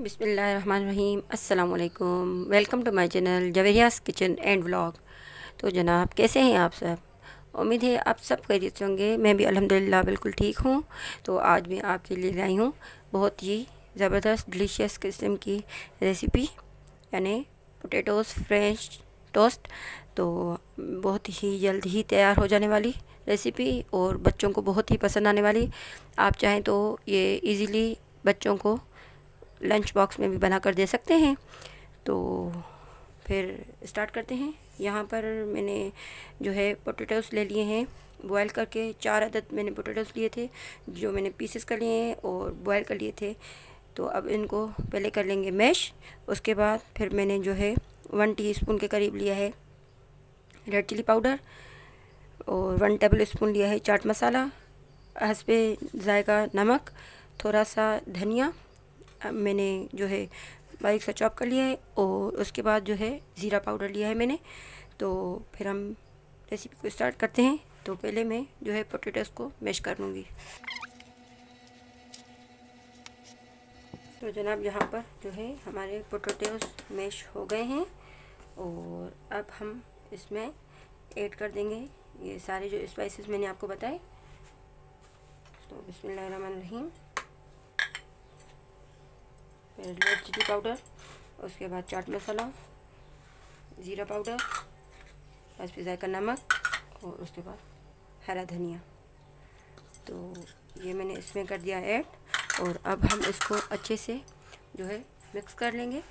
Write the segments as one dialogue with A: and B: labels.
A: बिसमीम अल्लाम welcome to my channel Javeria's kitchen and vlog. तो जनाब, कैसे हैं आप सब? उम्मीद है आप सब खैरियत होंगे। मैं भी अल्हम्दुलिल्लाह बिल्कुल ठीक हूँ। तो आज मैं आपके लिए लाई हूँ बहुत ही ज़बरदस्त, डिलीशियस किस्म की रेसिपी, यानी पोटैटोज़ फ्रेंच टोस्ट। तो बहुत ही जल्द ही तैयार हो जाने वाली रेसिपी और बच्चों को बहुत ही पसंद आने वाली। आप चाहें तो ये इजीली बच्चों को लंच बॉक्स में भी बना कर दे सकते हैं। तो फिर स्टार्ट करते हैं। यहाँ पर मैंने जो है पोटैटोस ले लिए हैं। बॉयल करके चार अदद मैंने पोटैटोस लिए थे, जो मैंने पीसेस कर लिए हैं और बॉयल कर लिए थे। तो अब इनको पहले कर लेंगे मैश उसके बाद फिर मैंने जो है वन टीस्पून के करीब लिया है रेड चिली पाउडर और वन टेबल स्पून लिया है चाट मसाला हंसपे जायका नमक, थोड़ा सा धनिया मैंने जो है बारीक सा चॉप कर लिया है और उसके बाद जो है ज़ीरा पाउडर लिया है मैंने। तो फिर हम रेसिपी को स्टार्ट करते हैं। तो पहले मैं जो है पोटैटोस को मैश कर लूँगी। तो जनाब यहाँ पर जो है हमारे पोटैटोस मैश हो गए हैं और अब हम इसमें ऐड कर देंगे ये सारे जो स्पाइसेस मैंने आपको बताए। तो बिस्मिल्लाहिर्रहमानिर्रहीम फिर रेड चिली पाउडर उसके बाद चाट मसाला, ज़ीरा पाउडर बस पिज़्ज़ा का नमक, और उसके बाद हरा धनिया। तो ये मैंने इसमें कर दिया ऐड और अब हम इसको अच्छे से जो है मिक्स कर लेंगे।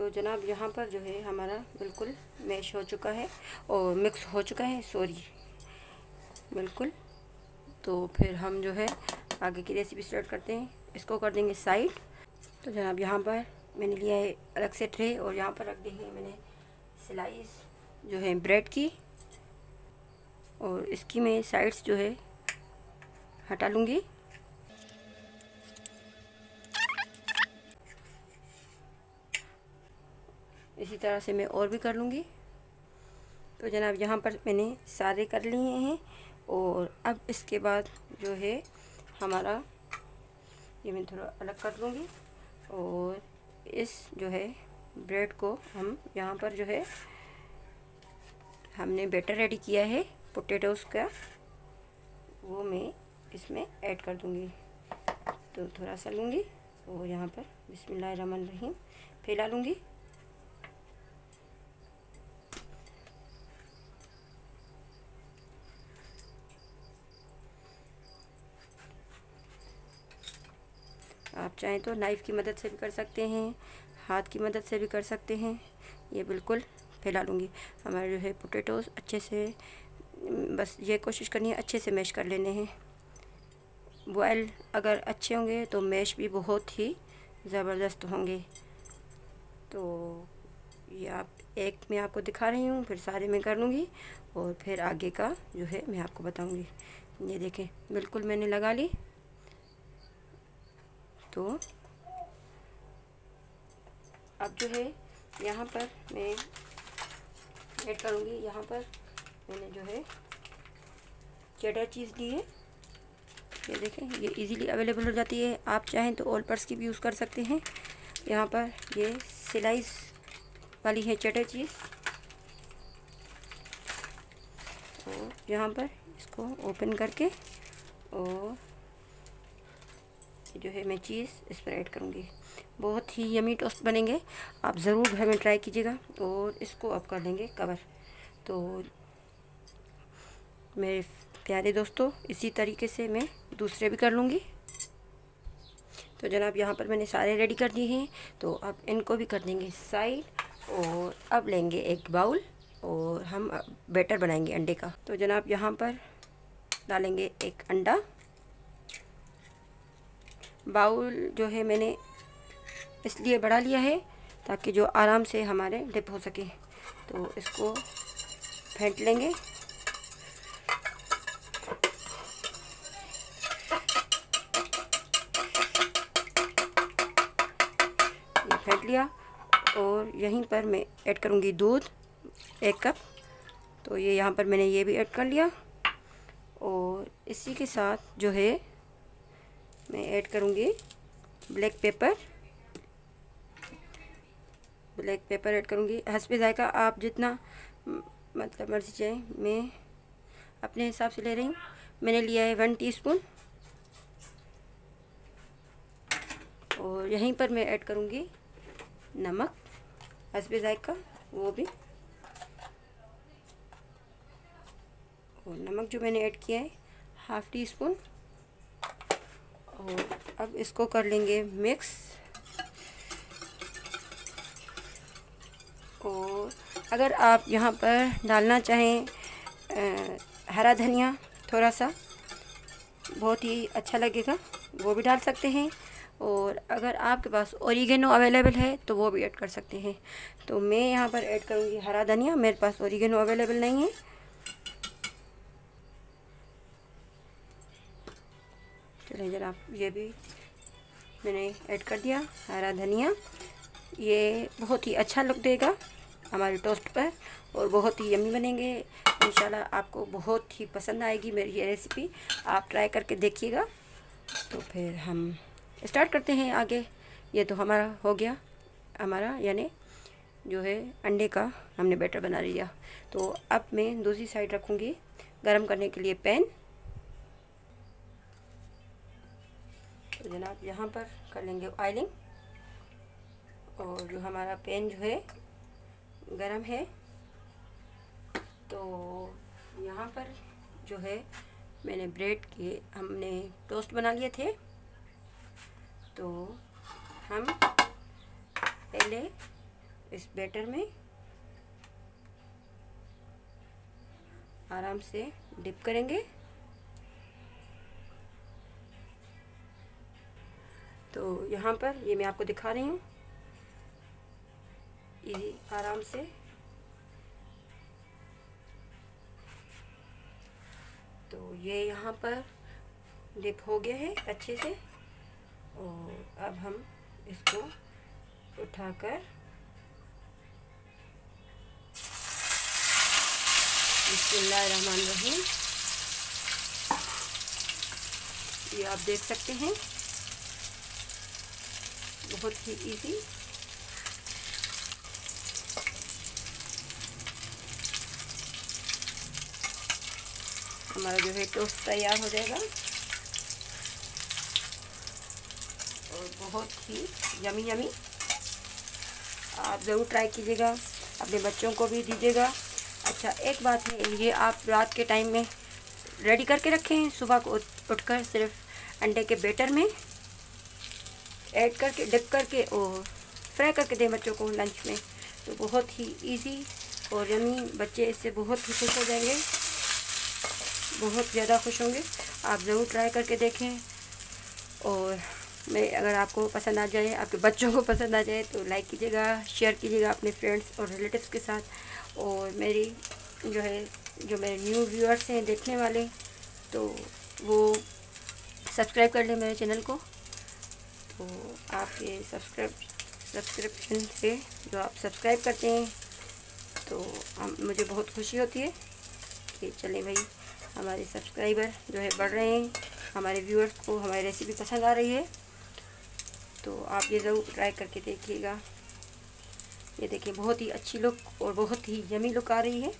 A: तो जनाब यहाँ पर जो है हमारा बिल्कुल मैश हो चुका है और मिक्स हो चुका है, सॉरी। बिल्कुल। तो फिर हम जो है आगे की रेसिपी स्टार्ट करते हैं। इसको कर देंगे साइड तो जनाब यहाँ पर मैंने लिया है अलग से ट्रे और यहाँ पर रख दी है मैंने स्लाइस जो है ब्रेड की। और इसकी मैं साइड्स जो है हटा लूँगी। इसी तरह से मैं और भी कर लूँगी। तो जनाब, यहाँ पर मैंने सारे कर लिए हैं और अब इसके बाद जो है हमारा, ये मैं थोड़ा अलग कर लूँगी और इस जो है ब्रेड को हम यहाँ पर जो है, हमने बेटर रेडी किया है, पोटैटोज़ का, वो मैं इसमें ऐड कर दूँगी। तो थोड़ा सा लूँगी और यहाँ पर बिस्मिल्लाहिर्रहमानिर्रहीम फैला लूँगी। चाहें तो नाइफ़ की मदद से भी कर सकते हैं, हाथ की मदद से भी कर सकते हैं। ये बिल्कुल फैला लूँगी। हमारे जो है पोटैटोज़ अच्छे से बस ये कोशिश करनी है अच्छे से मैश कर लेने हैं। बॉयल अगर अच्छे होंगे तो मैश भी बहुत ही ज़बरदस्त होंगे। तो ये आप एक मैं आपको दिखा रही हूँ, फिर सारे में कर लूँगी और फिर आगे का जो है मैं आपको बताऊँगी। ये देखें, बिल्कुल मैंने लगा ली। तो अब जो है, यहाँ पर मैं ऐड करूँगी। यहाँ पर मैंने जो है चेडर चीज़ ली है। ये देखें, ये इजीली अवेलेबल हो जाती है। आप चाहें तो ऑल पर्स की भी यूज़ कर सकते हैं। यहाँ पर ये सिलाइस वाली है चेडर चीज़ और यहाँ पर इसको ओपन करके और जो है मैं चीज़ इस पर ऐड करूँगी। बहुत ही यमी टोस्ट बनेंगे। आप ज़रूर घर में ट्राई कीजिएगा और इसको अब कर लेंगे कवर। तो मेरे प्यारे दोस्तों, इसी तरीके से मैं दूसरे भी कर लूँगी। तो जनाब, यहाँ पर मैंने सारे रेडी कर दिए हैं। तो अब इनको भी कर देंगे साइड और अब लेंगे एक बाउल और हम बैटर बनाएँगे अंडे का। तो जनाब, यहाँ पर डालेंगे एक अंडा। बाउल जो है मैंने इसलिए बढ़ा लिया है ताकि जो आराम से हमारे डिप हो सके। तो इसको फेंट लेंगे। फेंट लिया और यहीं पर मैं ऐड करूँगी दूध, एक कप। तो ये यहाँ पर मैंने ये भी ऐड कर लिया और इसी के साथ जो है मैं ऐड करूँगी black pepper black pepper add करूँगी। हंसपे जायका आप जितना मतलब मर्ज़ी चाहे, मैं अपने हिसाब से ले रही हूँ। मैंने लिया है वन टीस्पून और यहीं पर मैं ऐड करूँगी नमक। हंसपे जायका वो भी। और नमक जो मैंने ऐड किया है हाफ़ टी स्पून और अब इसको कर लेंगे मिक्स और अगर आप यहाँ पर डालना चाहें आ, हरा धनिया थोड़ा सा बहुत ही अच्छा लगेगा वो भी डाल सकते हैं। और अगर आपके पास ओरिगेनो अवेलेबल है तो वो भी ऐड कर सकते हैं। तो मैं यहाँ पर ऐड करूँगी हरा धनिया मेरे पास ओरिगेनो अवेलेबल नहीं है। चलिए जरा ये भी मैंने ऐड कर दिया, हरा धनिया। ये बहुत ही अच्छा लुक देगा हमारे टोस्ट पर और बहुत ही यमी बनेंगे। इन आपको बहुत ही पसंद आएगी मेरी ये रेसिपी आप ट्राई करके देखिएगा। तो फिर हम स्टार्ट करते हैं आगे। ये तो हमारा हो गया। हमारा यानी जो है अंडे का हमने बैटर बना लिया। तो अब मैं दूसरी साइड रखूँगी गरम करने के लिए पैन तो जनाब यहाँ पर कर लेंगे ऑयलिंग और जो हमारा पेन जो है, गरम है तो यहाँ पर जो है, मैंने ब्रेड के हमने टोस्ट बना लिए थे। तो हम पहले इस बैटर में आराम से डिप करेंगे। तो यहाँ पर ये मैं आपको दिखा रही हूँ। आराम से। तो ये यहाँ पर डिप हो गया है अच्छे से। और अब हम इसको उठाकर रहमान रहीम ये आप देख सकते हैं। बहुत ही इजी हमारा जो है टोस्ट तैयार हो जाएगा। और बहुत ही यमी यमी आप ज़रूर ट्राई कीजिएगा, अपने बच्चों को भी दीजिएगा। अच्छा एक बात है, ये आप रात के टाइम में रेडी करके रखें, सुबह को उठकर सिर्फ़ अंडे के बेटर में। ऐड करके डिप करके और फ्राई करके दें बच्चों को लंच में। तो बहुत ही इजी और यमी बच्चे इससे बहुत ही खुश हो जाएँगे। बहुत ज़्यादा खुश होंगे। आप ज़रूर ट्राई करके देखें। और मैं, अगर आपको पसंद आ जाए, आपके बच्चों को पसंद आ जाए तो लाइक कीजिएगा शेयर कीजिएगा अपने फ्रेंड्स और रिलेटिव्स के साथ। और मेरी जो है, जो मेरे न्यू व्यूअर्स हैं, देखने वाले तो वो सब्सक्राइब कर लें मेरे चैनल को। तो आप ये सब्सक्राइब सब्सक्रिप्शन से जो आप सब्सक्राइब करते हैं तो हम, मुझे बहुत खुशी होती है कि चलें भाई, हमारे सब्सक्राइबर जो है बढ़ रहे हैं, हमारे व्यूअर्स को हमारी रेसिपी पसंद आ रही है। तो आप ये ज़रूर ट्राई करके देखिएगा। ये देखिए, बहुत ही अच्छी लुक और बहुत ही यमी लुक आ रही है।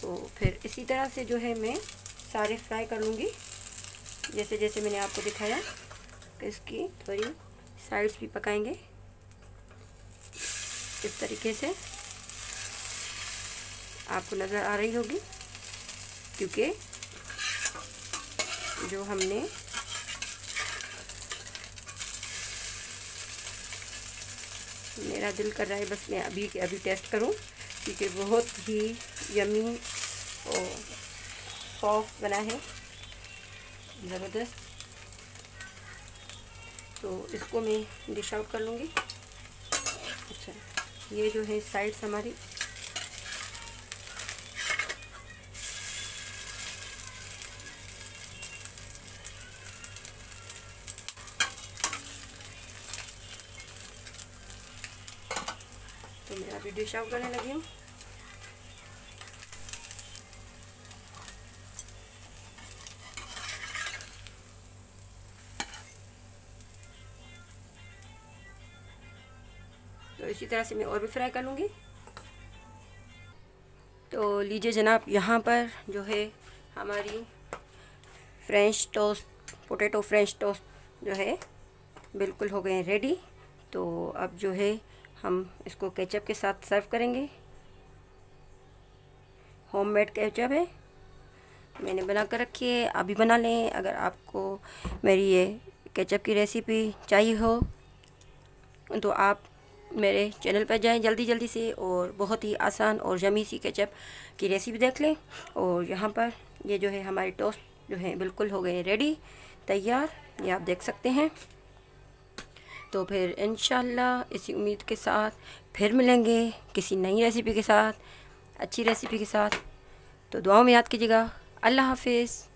A: तो फिर इसी तरह से जो है मैं सारे फ्राई कर लूँगी। जैसे जैसे मैंने आपको दिखाया इसकी थोड़ी साइड्स भी पकाएँगे। इस तरीके से आपको नज़र आ रही होगी, क्योंकि जो हमने मेरा दिल कर रहा है, बस मैं अभी के अभी टेस्ट करूँ, क्योंकि बहुत ही यमी और सॉफ्ट बना है। ज़बरदस्त। तो इसको मैं डिश आउट कर लूँगी। अच्छा ये जो है साइड्स हमारी। तो मैं अभी डिश आउट करने लगी हूँ। तो इसी तरह से मैं और भी फ्राई कर लूँगी। तो लीजिए जनाब, यहाँ पर जो है हमारी French toast, potato French toast जो है बिल्कुल हो गए हैं रेडी। तो अब जो है हम इसको केचप के साथ सर्व करेंगे। होममेड केचप है, मैंने बना कर रखी है अभी बना लें। अगर आपको मेरी ये केचप की रेसिपी चाहिए हो तो आप मेरे चैनल पर जाएँ जल्दी जल्दी से और बहुत ही आसान और जमी सी केचप की रेसिपी देख लें। और यहाँ पर ये जो है हमारे टोस्ट जो है बिल्कुल हो गए रेडी तैयार, ये आप देख सकते हैं। तो फिर इन इसी उम्मीद के साथ फिर मिलेंगे किसी नई रेसिपी के साथ, अच्छी रेसिपी के साथ। तो दुआओं में याद कीजिएगा। अल्लाह हाफिज़।